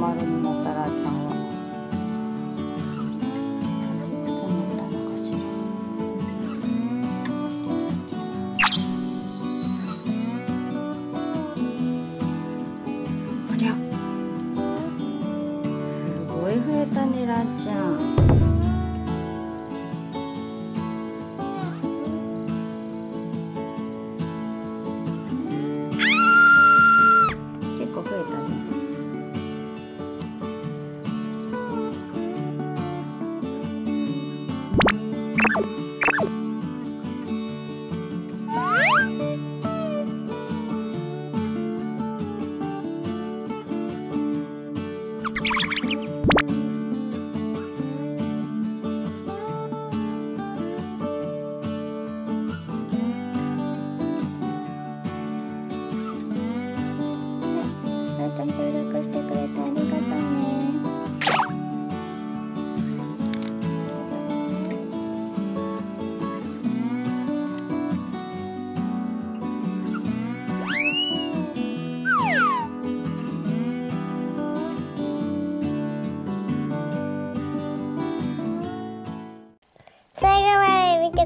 まるになったらちゃんは。すごい増えたねらーちゃん。